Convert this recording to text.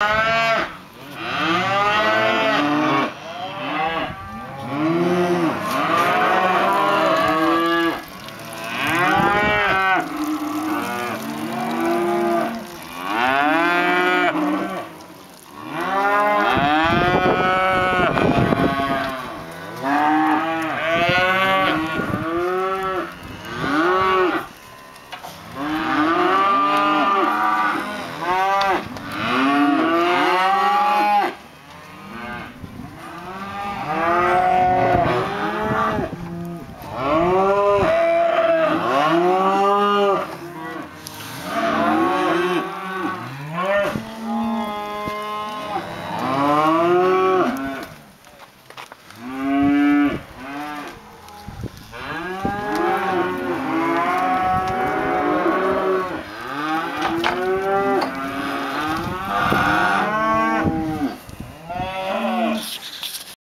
ครับ